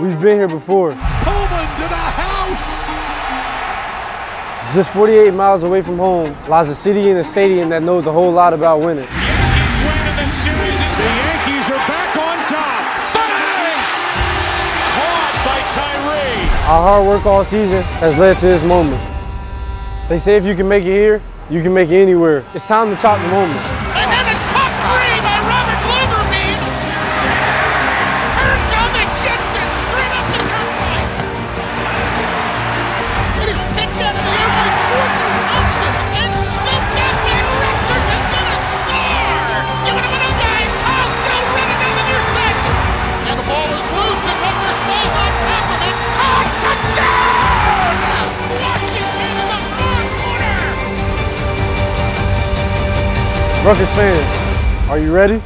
We've been here before. Pullman to the house. Just 48 miles away from home lies a city and a stadium that knows a whole lot about winning. Yankees win in the series. The Yankees are back on top. Bang! Caught by Tyree. Our hard work all season has led to this moment. They say if you can make it here, you can make it anywhere. It's time to talk the moment. Rutgers fans, are you ready?